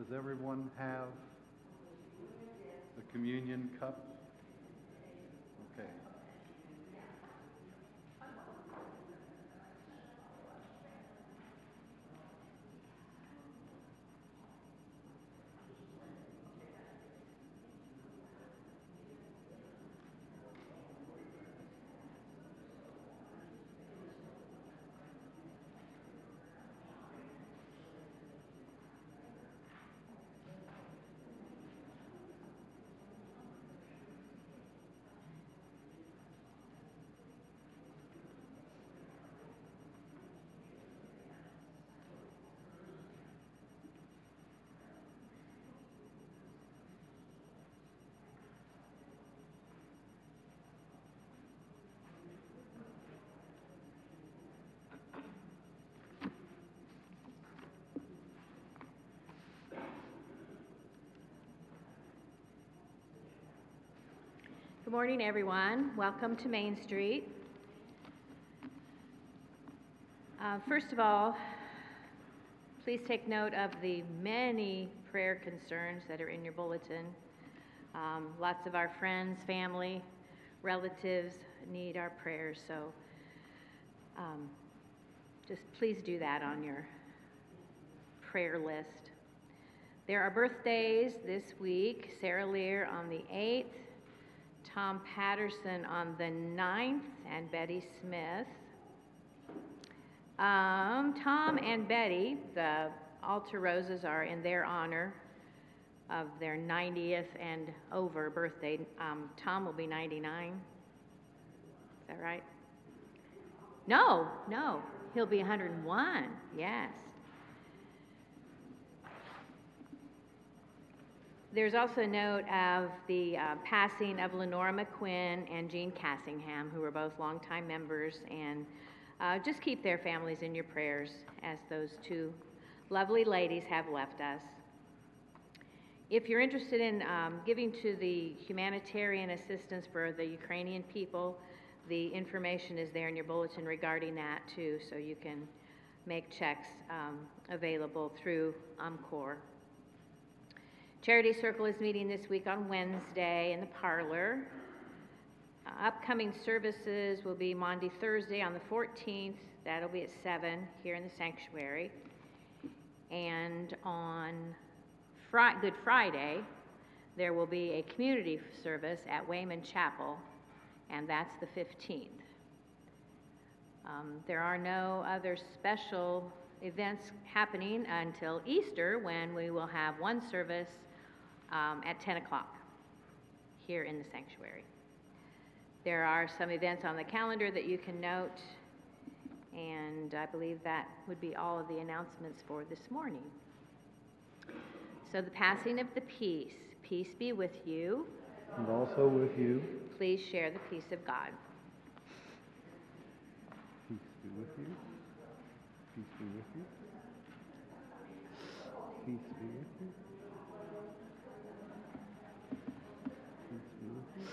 Does everyone have the communion cup? Good morning, everyone. Welcome to Main Street. Uh, First of all, please take note of the many prayer concerns that are in your bulletin. Um, Lots of our friends, family, relatives need our prayers, so um, just please do that on your prayer list. There are birthdays this week. Sarah Lear on the 8th, Tom Patterson on the 9th, and Betty Smith. Um, Tom and Betty, the altar roses are in their honor of their 90th and over birthday. Um, Tom will be 99. Is that right? No, no, he'll be 101. Yes. There's also a note of the uh, passing of Lenora McQuinn and Jean Cassingham, who were both longtime members, and uh, just keep their families in your prayers as those two lovely ladies have left us. If you're interested in um, giving to the humanitarian assistance for the Ukrainian people, the information is there in your bulletin regarding that too, so you can make checks um, available through UMCOR. Charity Circle is meeting this week on Wednesday in the parlor. Uh, upcoming services will be Maundy, Thursday on the 14th. That'll be at 7 here in the sanctuary. And on Good Friday, there will be a community service at Wayman Chapel, and that's the 15th. Um, there are no other special events happening until Easter when we will have one service um, at 10 o'clock here in the sanctuary. There are some events on the calendar that you can note, and I believe that would be all of the announcements for this morning. So, the passing of the peace. Peace be with you. And also with you. Please share the peace of God. Peace be with you. Peace be with you. Peace be with you. Peace be with you.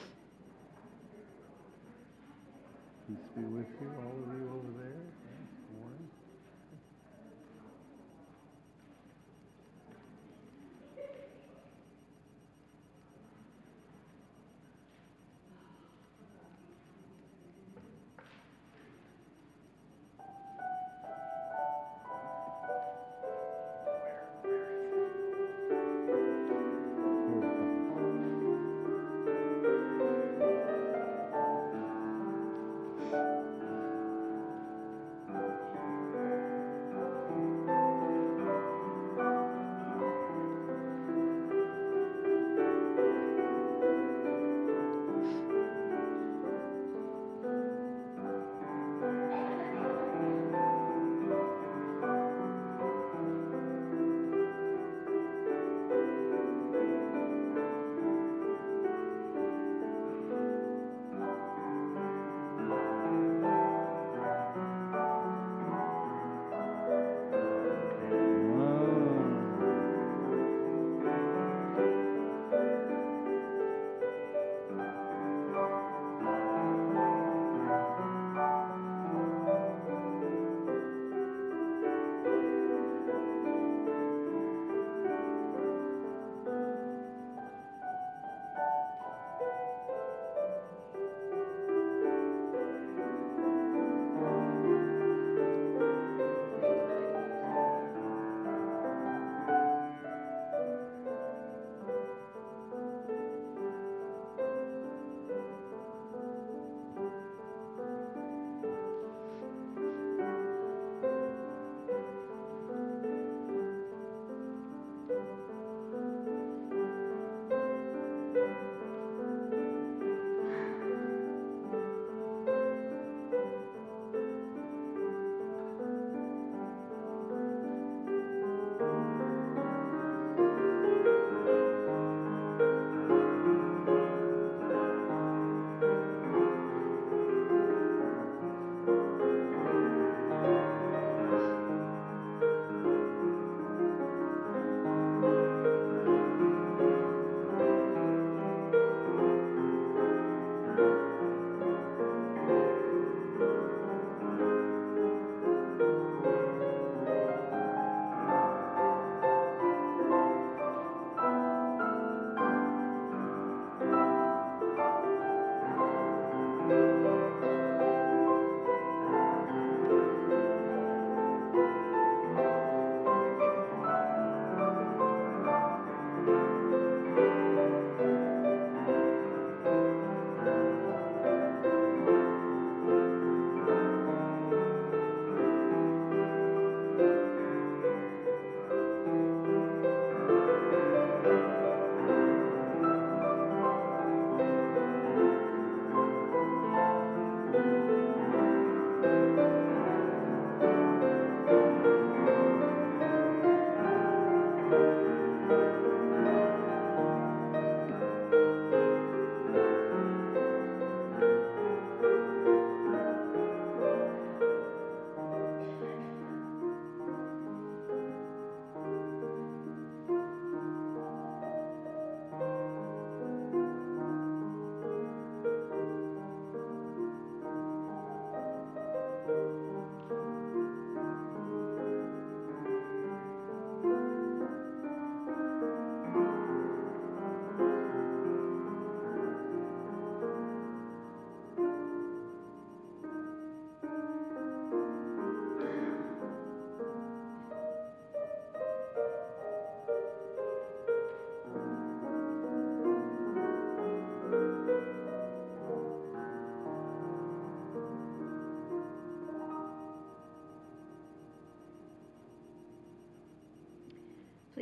Peace be with you, all of you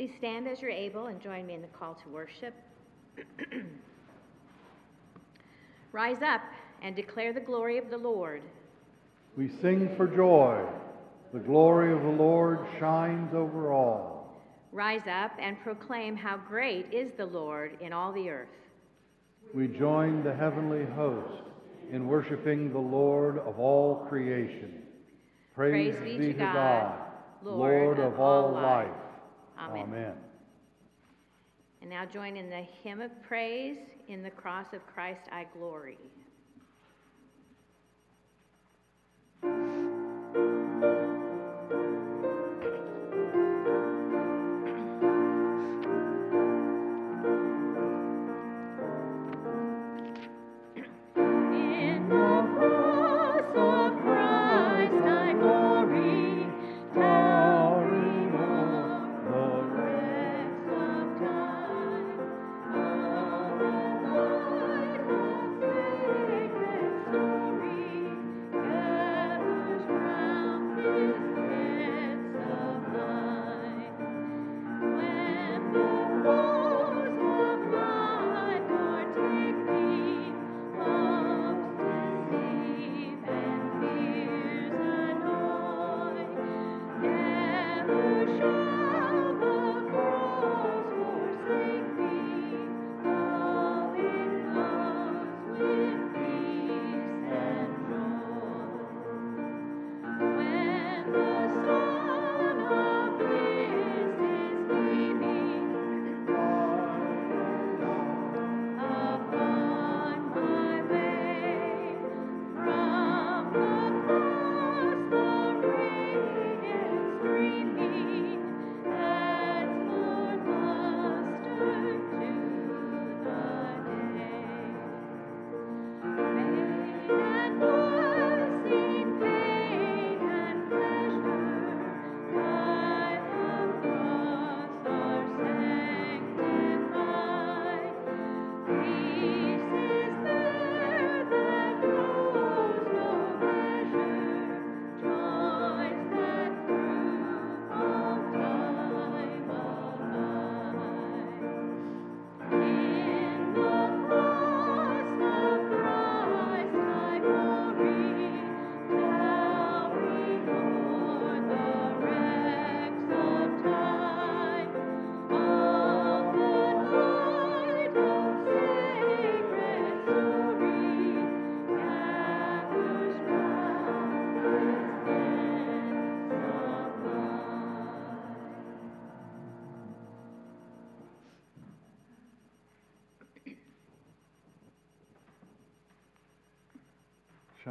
Please stand as you're able and join me in the call to worship. Rise up and declare the glory of the Lord. We sing for joy. The glory of the Lord shines over all. Rise up and proclaim how great is the Lord in all the earth. We join the heavenly host in worshiping the Lord of all creation. Praise, Praise be to God, Lord of all life. Amen. Amen. And now join in the hymn of praise, In the cross of Christ I glory.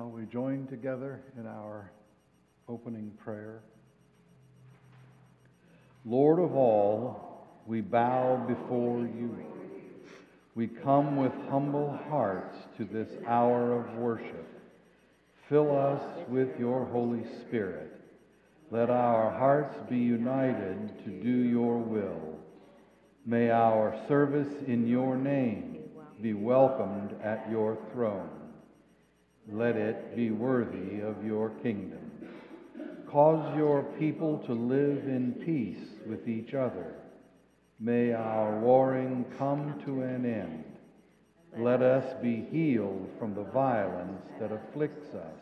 Shall we join together in our opening prayer? Lord of all, we bow before you. We come with humble hearts to this hour of worship. Fill us with your Holy Spirit. Let our hearts be united to do your will. May our service in your name be welcomed at your throne. Let it be worthy of your kingdom. Cause your people to live in peace with each other. May our warring come to an end. Let us be healed from the violence that afflicts us.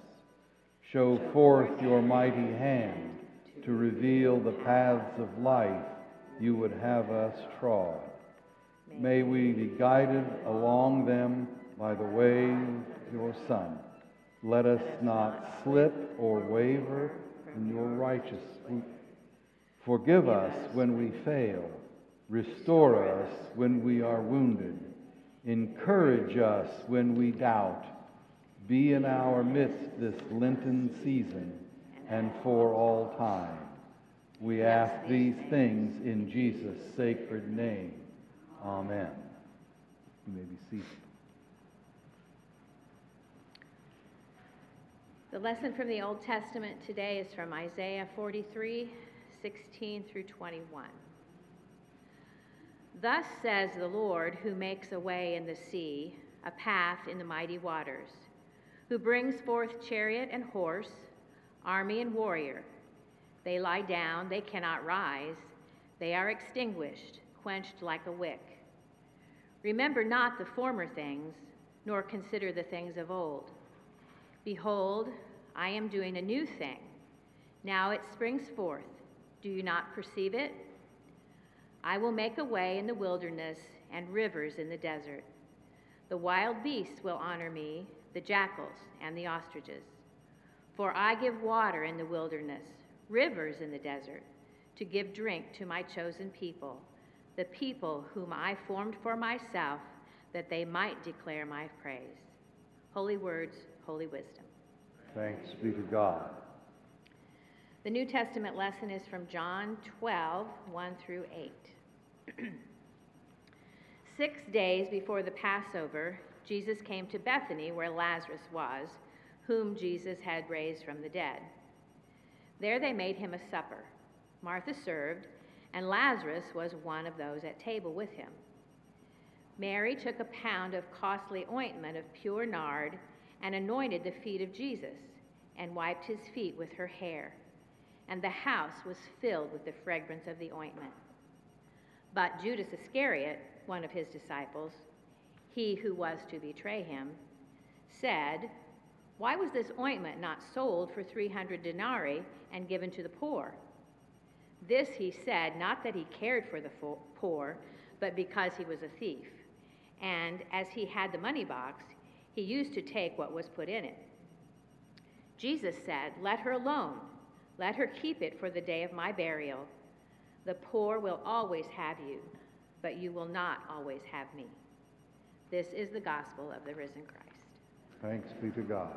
Show forth your mighty hand to reveal the paths of life you would have us trod. May we be guided along them by the way of your Son. Let us not slip or waver in your righteous. Forgive us when we fail. Restore us when we are wounded. Encourage us when we doubt. Be in our midst this Lenten season and for all time. We ask these things in Jesus' sacred name. Amen. You may be seated. The lesson from the Old Testament today is from Isaiah 43, 16 through 21. Thus says the Lord, who makes a way in the sea, a path in the mighty waters, who brings forth chariot and horse, army and warrior. They lie down, they cannot rise. They are extinguished, quenched like a wick. Remember not the former things, nor consider the things of old. Behold, I am doing a new thing. Now it springs forth. Do you not perceive it? I will make a way in the wilderness and rivers in the desert. The wild beasts will honor me, the jackals and the ostriches. For I give water in the wilderness, rivers in the desert, to give drink to my chosen people, the people whom I formed for myself, that they might declare my praise. Holy words, holy wisdom. Thanks be to God. The New Testament lesson is from John 12, 1 through 8. Six days before the Passover, Jesus came to Bethany where Lazarus was, whom Jesus had raised from the dead. There they made him a supper. Martha served, and Lazarus was one of those at table with him. Mary took a pound of costly ointment of pure nard and anointed the feet of Jesus and wiped his feet with her hair. And the house was filled with the fragrance of the ointment. But Judas Iscariot, one of his disciples, he who was to betray him, said, Why was this ointment not sold for 300 denarii and given to the poor? This he said, not that he cared for the poor, but because he was a thief. And as he had the money box, he used to take what was put in it. Jesus said, Let her alone. Let her keep it for the day of my burial. The poor will always have you, but you will not always have me. This is the gospel of the risen Christ. Thanks be to God.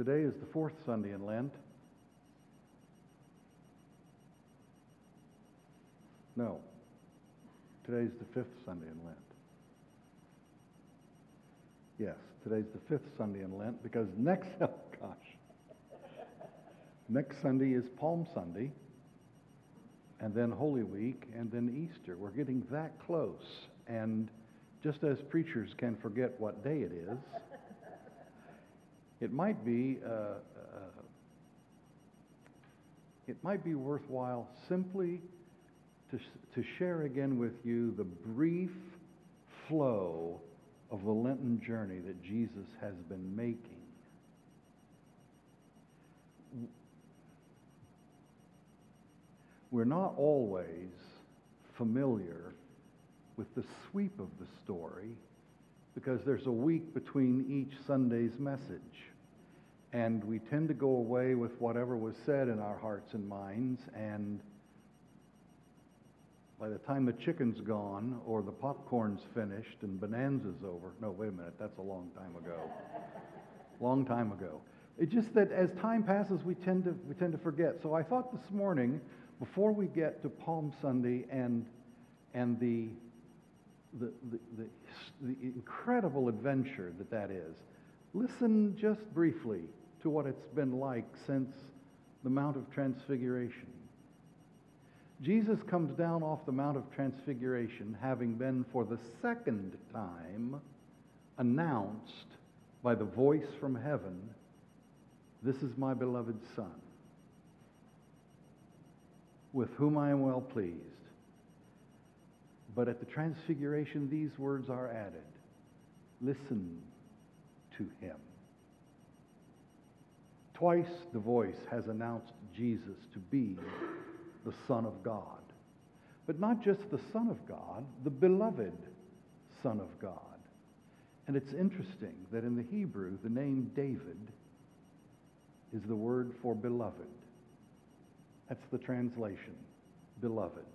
Today is the fourth Sunday in Lent. No. Today's the fifth Sunday in Lent. Yes, today's the fifth Sunday in Lent because next, oh gosh, next Sunday is Palm Sunday, and then Holy Week, and then Easter. We're getting that close. And just as preachers can forget what day it is, it might be uh, uh, it might be worthwhile simply to, to share again with you the brief flow of the Lenten journey that Jesus has been making. We're not always familiar with the sweep of the story because there's a week between each Sunday's message. And we tend to go away with whatever was said in our hearts and minds, and by the time the chicken's gone or the popcorn's finished and bonanza's over, no, wait a minute, that's a long time ago. long time ago. It's just that as time passes, we tend to we tend to forget. So I thought this morning, before we get to Palm Sunday and and the the, the, the, incredible adventure that that is, listen just briefly to what it's been like since the Mount of Transfiguration. Jesus comes down off the Mount of Transfiguration having been for the second time announced by the voice from heaven, This is my beloved Son, with whom I am well pleased. But at the Transfiguration, these words are added Listen to him. Twice the voice has announced Jesus to be the Son of God. But not just the Son of God, the beloved Son of God. And it's interesting that in the Hebrew, the name David is the word for beloved. That's the translation, beloved.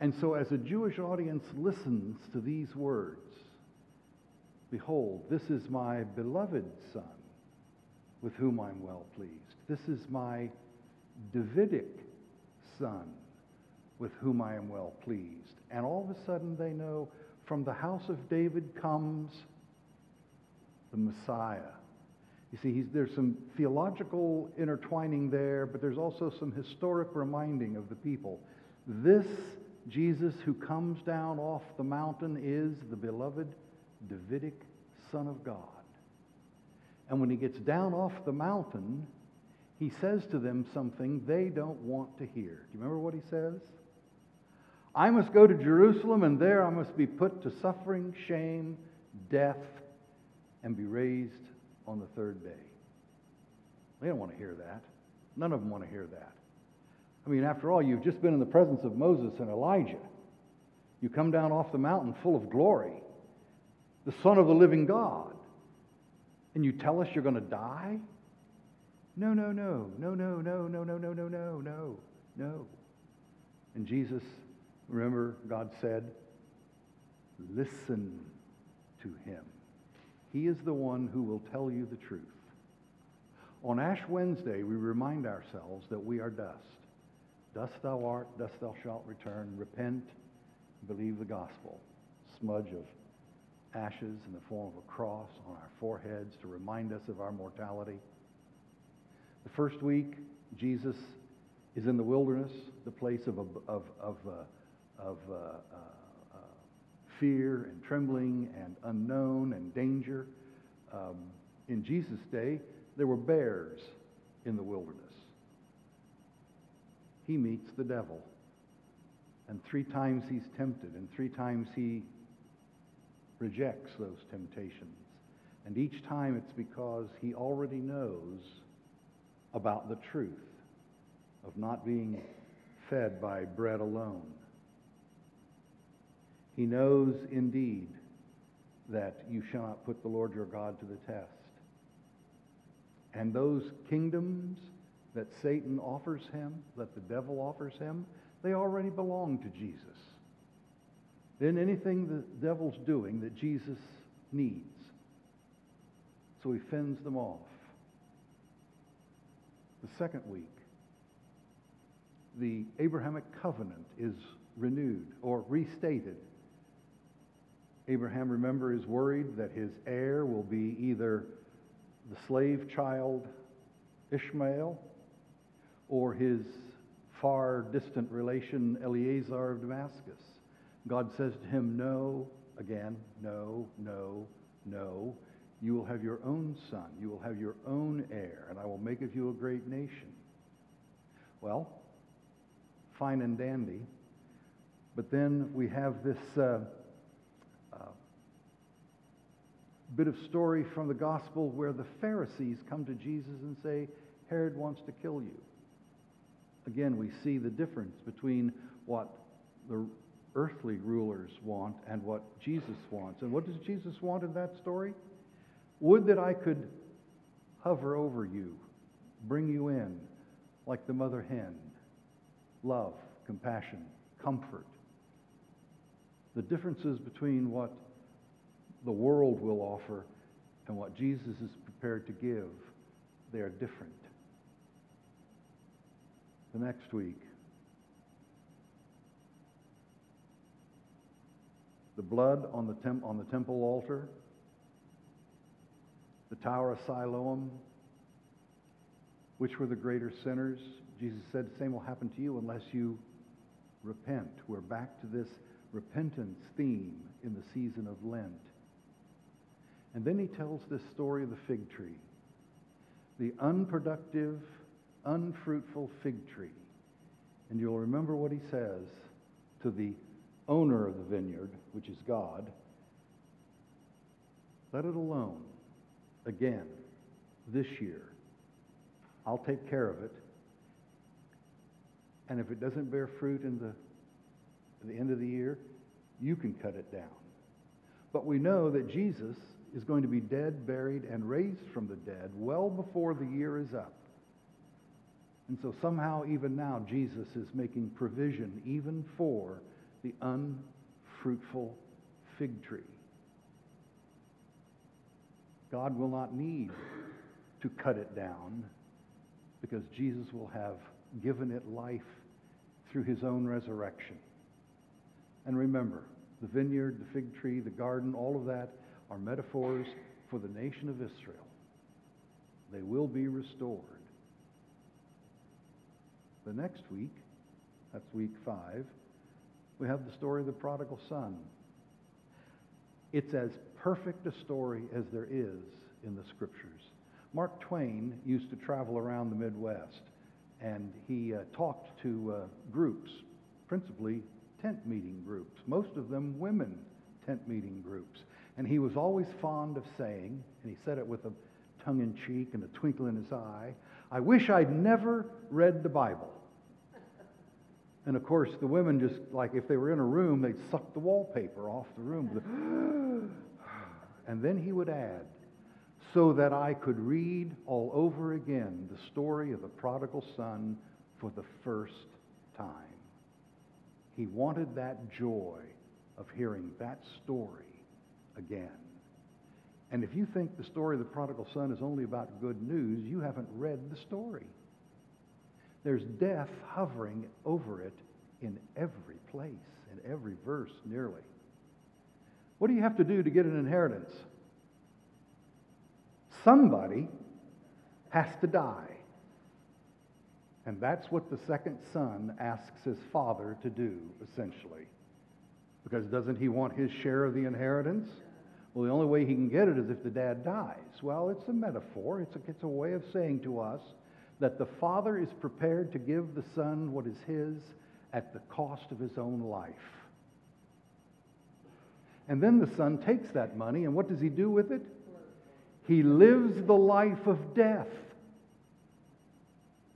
And so, as a Jewish audience listens to these words, behold, this is my beloved Son, with whom I'm well pleased. This is my Davidic Son, with whom I am well pleased. And all of a sudden, they know from the house of David comes the Messiah. You see, there's some theological intertwining there, but there's also some historic reminding of the people. This Jesus who comes down off the mountain is the beloved Davidic Son of God. And when he gets down off the mountain, he says to them something they don't want to hear. Do you remember what he says? I must go to Jerusalem, and there I must be put to suffering, shame, death, and be raised on the third day. They don't want to hear that. None of them want to hear that. I mean, after all, you've just been in the presence of Moses and Elijah. You come down off the mountain full of glory, the Son of the living God, and you tell us you're going to die? No, no, no, no, no, no, no, no, no, no, no, no, no. And Jesus, remember, God said, listen to him. He is the one who will tell you the truth. On Ash Wednesday, we remind ourselves that we are dust. Dust thou art, dust thou shalt return. Repent, believe the gospel. Smudge of ashes in the form of a cross on our foreheads to remind us of our mortality. The first week, Jesus is in the wilderness, the place of, of, of, uh, of uh, uh, fear and trembling and unknown and danger. Um, in Jesus' day, there were bears in the wilderness. He meets the devil. And three times he's tempted, and three times he rejects those temptations. And each time it's because he already knows about the truth of not being fed by bread alone. He knows indeed that you shall not put the Lord your God to the test. And those kingdoms that Satan offers him, that the devil offers him, they already belong to Jesus. Then anything the devil's doing that Jesus needs, So he fends them off. The second week, the Abrahamic covenant is renewed or restated. Abraham, remember, is worried that his heir will be either the slave child Ishmael or his far distant relation Eleazar of Damascus. God says to him, No, again, no, no, no. You will have your own son. You will have your own heir, and I will make of you a great nation. Well, fine and dandy. But then we have this uh, uh, bit of story from the gospel where the Pharisees come to Jesus and say, Herod wants to kill you. Again, we see the difference between what the earthly rulers want and what Jesus wants. And what does Jesus want in that story? Would that I could hover over you, bring you in like the mother hen. Love, compassion, comfort. The differences between what the world will offer and what Jesus is prepared to give, they are different. The next week, the blood on the, temp- on the temple altar the Tower of Siloam, which were the greater sinners. Jesus said the same will happen to you unless you repent. We're back to this repentance theme in the season of Lent. And then he tells this story of the fig tree, the unproductive, unfruitful fig tree. And you'll remember what he says to the owner of the vineyard, which is God let it alone again this year. I'll take care of it. And if it doesn't bear fruit in the, the end of the year, you can cut it down. But we know that Jesus is going to be dead, buried, and raised from the dead well before the year is up. And so somehow, even now, Jesus is making provision even for the unfruitful fig tree. God will not need to cut it down because Jesus will have given it life through his own resurrection. And remember, the vineyard, the fig tree, the garden, all of that are metaphors for the nation of Israel. They will be restored. The next week, that's week five, we have the story of the prodigal son. It's as perfect a story as there is in the scriptures. Mark Twain used to travel around the Midwest, and he uh, talked to uh, groups, principally tent meeting groups, most of them women tent meeting groups. And he was always fond of saying, and he said it with a tongue in cheek and a twinkle in his eye, I wish I'd never read the Bible. And of course, the women just, like if they were in a room, they'd suck the wallpaper off the room. and then he would add, so that I could read all over again the story of the prodigal son for the first time. He wanted that joy of hearing that story again. And if you think the story of the prodigal son is only about good news, you haven't read the story. There's death hovering over it in every place, in every verse nearly. What do you have to do to get an inheritance? Somebody has to die. And that's what the second son asks his father to do, essentially. Because doesn't he want his share of the inheritance? Well, the only way he can get it is if the dad dies. Well, it's a metaphor. It's a, it's a way of saying to us that the father is prepared to give the son what is his at the cost of his own life. And then the son takes that money, and what does he do with it? He lives the life of death.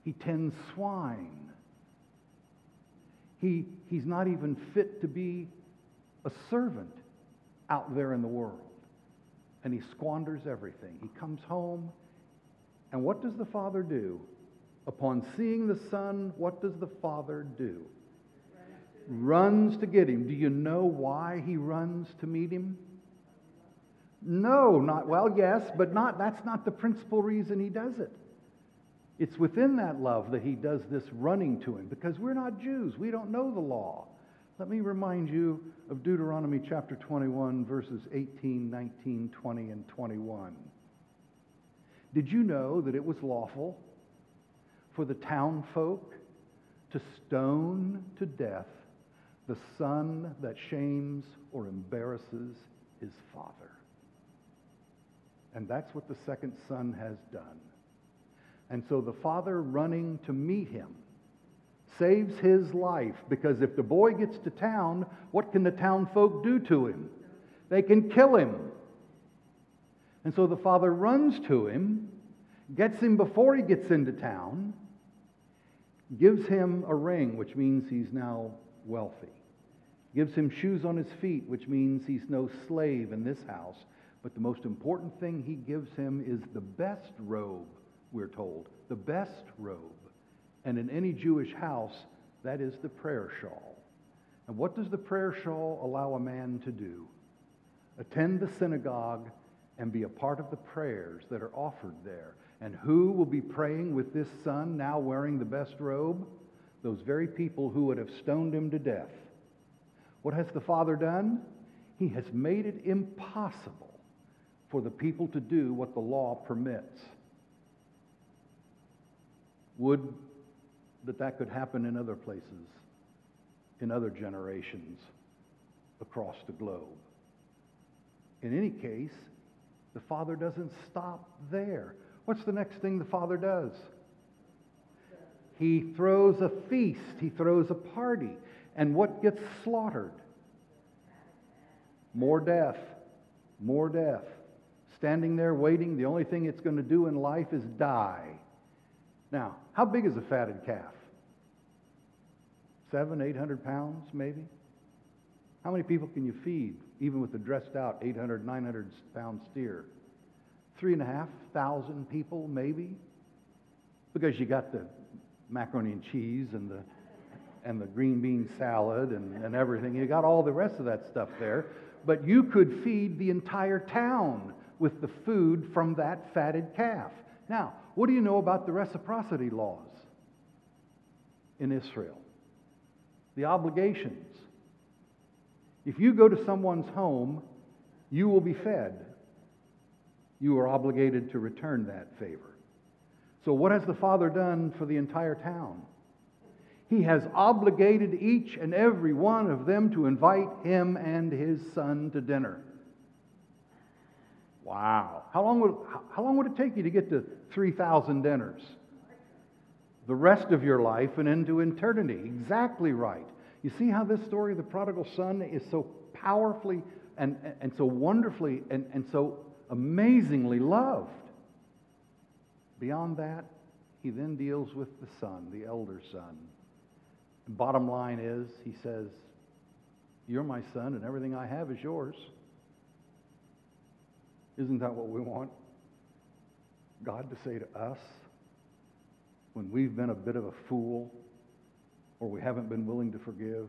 He tends swine. He, he's not even fit to be a servant out there in the world. And he squanders everything. He comes home, and what does the father do? Upon seeing the son, what does the father do? Runs to get him. Do you know why he runs to meet him? No, not, well, yes, but not, that's not the principal reason he does it. It's within that love that he does this running to him because we're not Jews. We don't know the law. Let me remind you of Deuteronomy chapter 21, verses 18, 19, 20, and 21. Did you know that it was lawful for the town folk to stone to death the son that shames or embarrasses his father? And that's what the second son has done. And so the father running to meet him saves his life because if the boy gets to town, what can the town folk do to him? They can kill him. And so the father runs to him, gets him before he gets into town, gives him a ring, which means he's now wealthy, gives him shoes on his feet, which means he's no slave in this house. But the most important thing he gives him is the best robe, we're told, the best robe. And in any Jewish house, that is the prayer shawl. And what does the prayer shawl allow a man to do? Attend the synagogue and be a part of the prayers that are offered there. And who will be praying with this son now wearing the best robe? Those very people who would have stoned him to death. What has the Father done? He has made it impossible for the people to do what the law permits. Would that that could happen in other places, in other generations across the globe. In any case, the Father doesn't stop there. What's the next thing the Father does? He throws a feast, he throws a party. And what gets slaughtered? More death, more death. Standing there waiting, the only thing it's going to do in life is die. Now, how big is a fatted calf? Seven, eight hundred pounds, maybe? How many people can you feed, even with the dressed out 800, 900 pound steer? Three and a half thousand people, maybe? Because you got the macaroni and cheese and the, and the green bean salad and, and everything. You got all the rest of that stuff there. But you could feed the entire town with the food from that fatted calf. Now, what do you know about the reciprocity laws in Israel? The obligations. If you go to someone's home, you will be fed. You are obligated to return that favor. So, what has the Father done for the entire town? He has obligated each and every one of them to invite him and his son to dinner. Wow. How long would, how long would it take you to get to 3,000 dinners? The rest of your life and into eternity. Exactly right. You see how this story of the prodigal son is so powerfully and, and so wonderfully and, and so amazingly loved. Beyond that, he then deals with the son, the elder son. And bottom line is, he says, You're my son, and everything I have is yours. Isn't that what we want? God to say to us when we've been a bit of a fool or we haven't been willing to forgive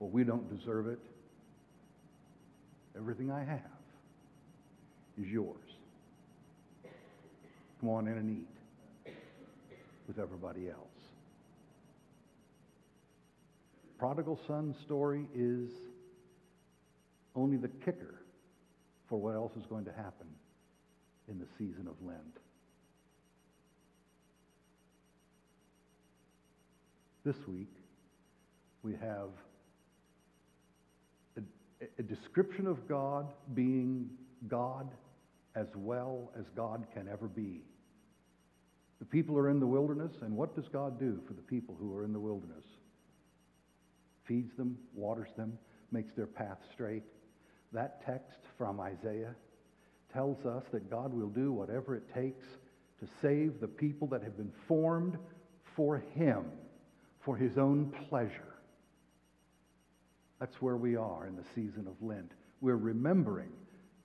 or we don't deserve it. Everything I have is yours. Come on in and eat with everybody else. Prodigal son story is only the kicker for what else is going to happen in the season of Lent. This week, we have a, a, description of God being God as well as God can ever be. The people are in the wilderness, and what does God do for the people who are in the wilderness? Feeds them, waters them, makes their path straight. That text from Isaiah tells us that God will do whatever it takes to save the people that have been formed for Him, for His own pleasure. That's where we are in the season of Lent. We're remembering,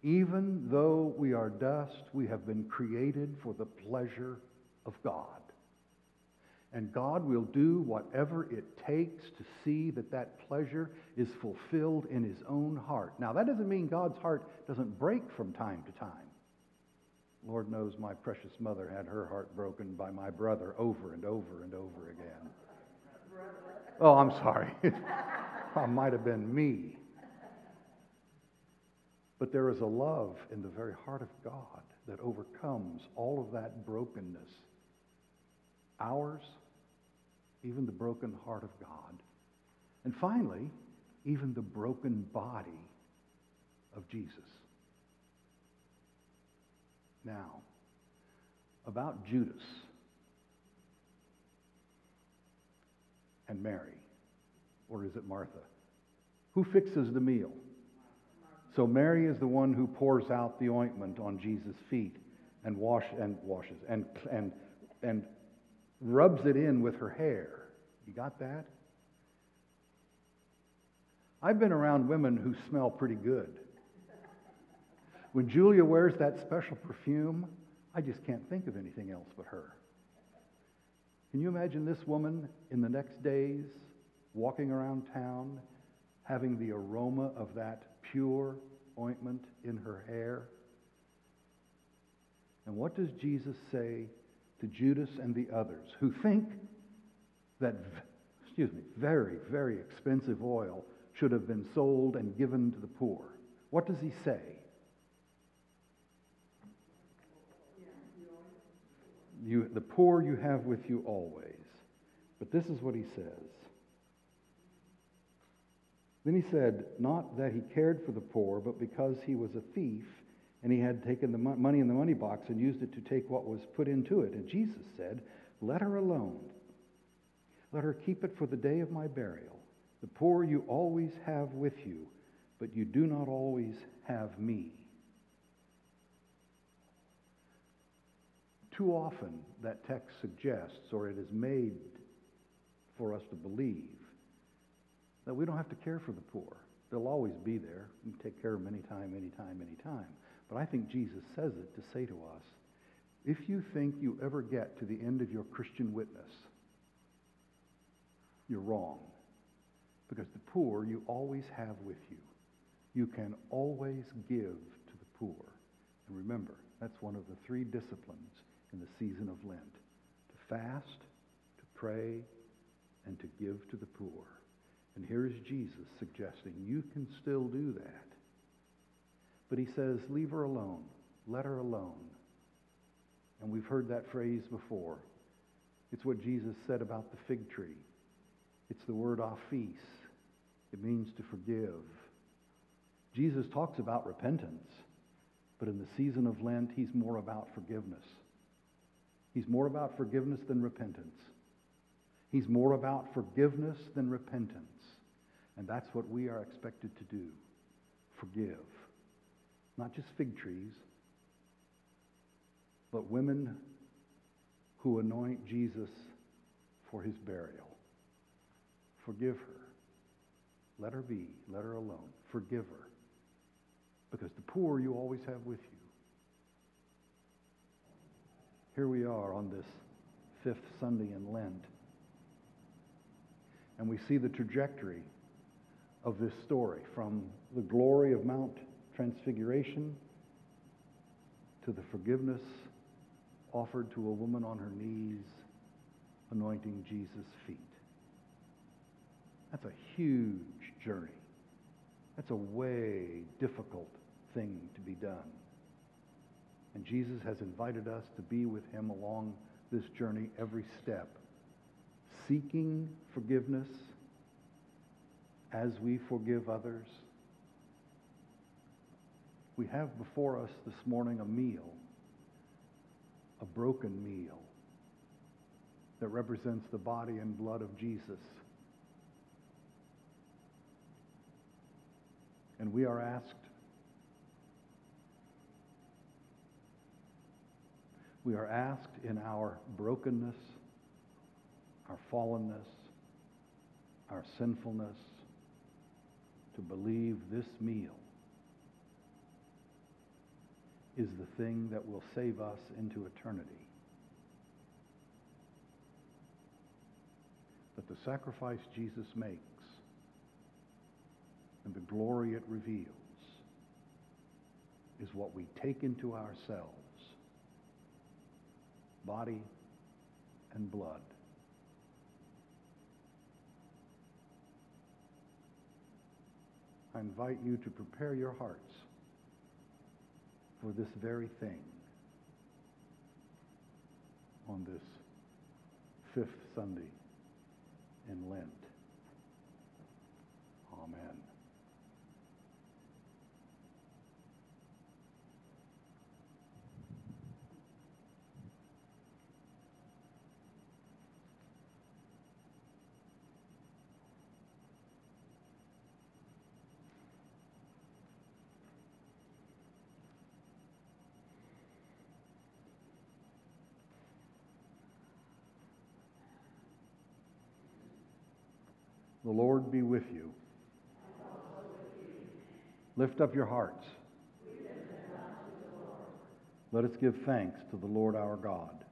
even though we are dust, we have been created for the pleasure of God. And God will do whatever it takes to see that that pleasure is fulfilled in his own heart. Now, that doesn't mean God's heart doesn't break from time to time. Lord knows my precious mother had her heart broken by my brother over and over and over again. Oh, I'm sorry. it might have been me. But there is a love in the very heart of God that overcomes all of that brokenness. Ours, even the broken heart of God. And finally, even the broken body of Jesus. Now, about Judas and Mary, or is it Martha? Who fixes the meal? So Mary is the one who pours out the ointment on Jesus' feet and wash and washes and and and rubs it in with her hair. You got that? I've been around women who smell pretty good. When Julia wears that special perfume, I just can't think of anything else but her. Can you imagine this woman in the next days walking around town having the aroma of that pure ointment in her hair? And what does Jesus say to Judas and the others who think that, excuse me, very, very expensive oil should have been sold and given to the poor? What does he say? You, the poor you have with you always. But this is what he says. Then he said, Not that he cared for the poor, but because he was a thief, and he had taken the money in the money box and used it to take what was put into it. And Jesus said, Let her alone. Let her keep it for the day of my burial. The poor you always have with you, but you do not always have me. Too often, that text suggests, or it is made for us to believe, that we don't have to care for the poor. They'll always be there. We can take care of them anytime, anytime, anytime. But I think Jesus says it to say to us if you think you ever get to the end of your Christian witness, you're wrong. Because the poor you always have with you. You can always give to the poor. And remember, that's one of the three disciplines in the season of Lent to fast, to pray, and to give to the poor. And here's Jesus suggesting you can still do that. But he says, leave her alone. Let her alone. And we've heard that phrase before. It's what Jesus said about the fig tree. It's the word aphes. It means to forgive. Jesus talks about repentance, but in the season of Lent, he's more about forgiveness. He's more about forgiveness than repentance. He's more about forgiveness than repentance. And that's what we are expected to do forgive. Not just fig trees, but women who anoint Jesus for his burial. Forgive her. Let her be. Let her alone. Forgive her. Because the poor you always have with you. Here we are on this fifth Sunday in Lent. And we see the trajectory of this story from the glory of Mount Transfiguration to the forgiveness offered to a woman on her knees anointing Jesus' feet. That's a huge journey. That's a way difficult thing to be done. And Jesus has invited us to be with him along this journey every step, seeking forgiveness as we forgive others. We have before us this morning a meal, a broken meal that represents the body and blood of Jesus. And we are asked we are asked in our brokenness, our fallenness, our sinfulness, to believe this meal is the thing that will save us into eternity. That the sacrifice Jesus makes and the glory it reveals is what we take into ourselves body and blood. I invite you to prepare your hearts for this very thing on this fifth Sunday in Lent. Amen. The Lord be with you. Lift up your hearts. Let us give thanks to the Lord our God.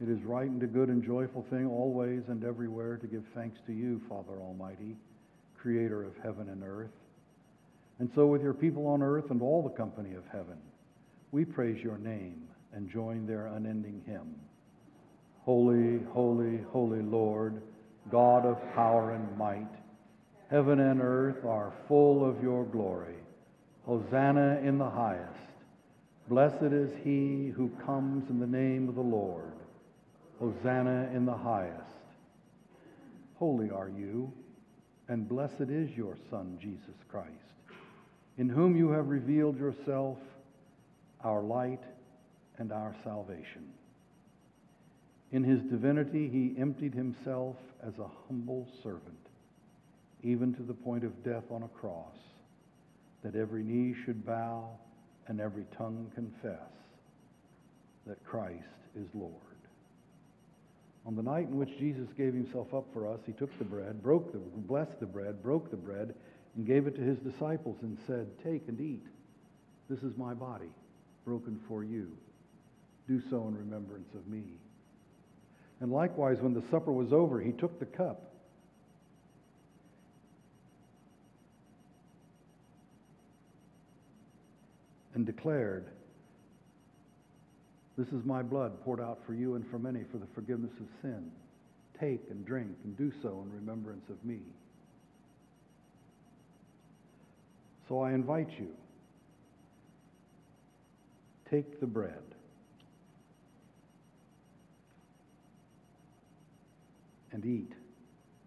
It is right and a good and joyful thing always and everywhere to give thanks to you, Father Almighty, creator of heaven and earth. And so with your people on earth and all the company of heaven, we praise your name and join their unending hymn. Holy, holy, holy Lord, God of power and might, heaven and earth are full of your glory. Hosanna in the highest. Blessed is he who comes in the name of the Lord. Hosanna in the highest. Holy are you, and blessed is your Son, Jesus Christ, in whom you have revealed yourself, our light and our salvation. In his divinity, he emptied himself as a humble servant, even to the point of death on a cross, that every knee should bow and every tongue confess that Christ is Lord. On the night in which Jesus gave himself up for us, he took the bread, broke the, blessed the bread, broke the bread, and gave it to his disciples and said, Take and eat. This is my body, broken for you. Do so in remembrance of me. And likewise, when the supper was over, he took the cup. And declared, This is my blood poured out for you and for many for the forgiveness of sin. Take and drink and do so in remembrance of me. So I invite you, take the bread. And eat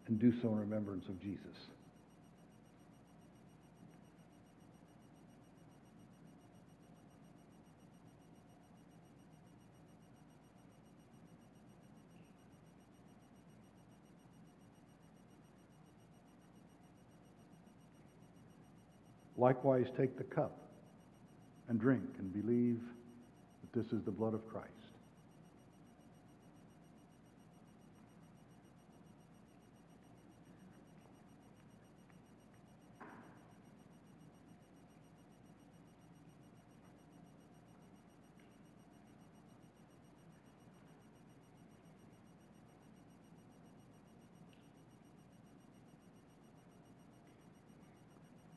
and do so in remembrance of Jesus. Likewise, take the cup and drink and believe that this is the blood of Christ.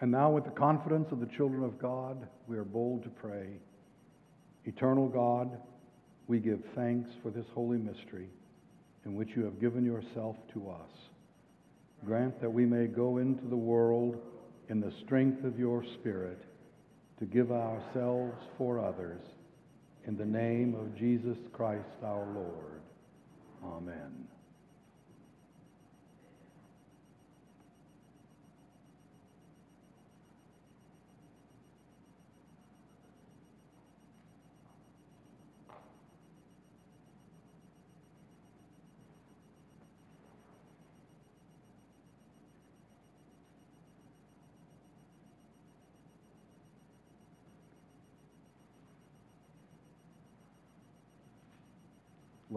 And now, with the confidence of the children of God, we are bold to pray Eternal God, we give thanks for this holy mystery in which you have given yourself to us. Grant that we may go into the world in the strength of your Spirit to give ourselves for others. In the name of Jesus Christ our Lord. Amen.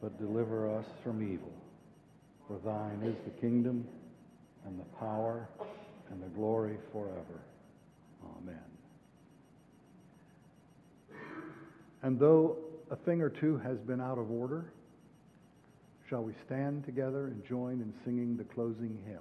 but deliver us from evil. For thine is the kingdom, and the power, and the glory forever. Amen. And though a thing or two has been out of order, shall we stand together and join in singing the closing hymn?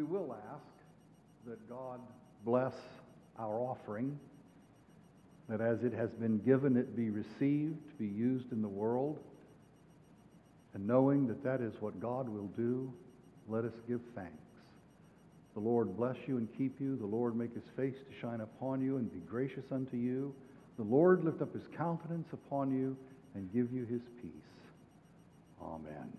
We will ask that God bless our offering, that as it has been given, it be received, to be used in the world. And knowing that that is what God will do, let us give thanks. The Lord bless you and keep you. The Lord make his face to shine upon you and be gracious unto you. The Lord lift up his countenance upon you and give you his peace. Amen.